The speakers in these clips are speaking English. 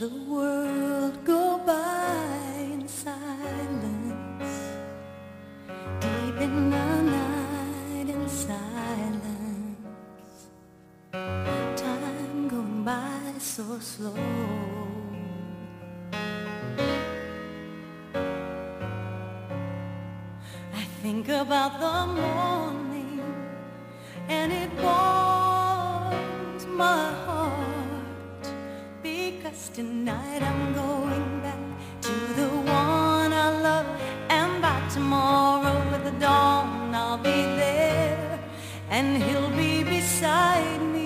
the world go by in silence, deep in the night in silence. Time going by so slow. I think about the morning and it warms my heart tonight I'm going back to the one I love. And by tomorrow with the dawn I'll be there. And he'll be beside me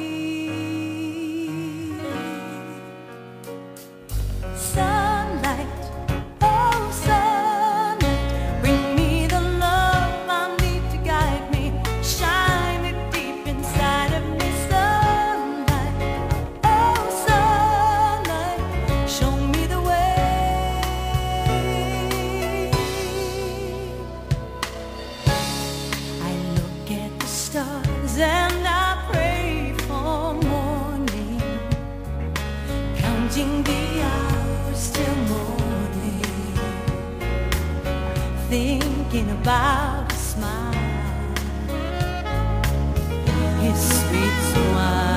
changing the hours till morning, thinking about a smile, his sweet smile.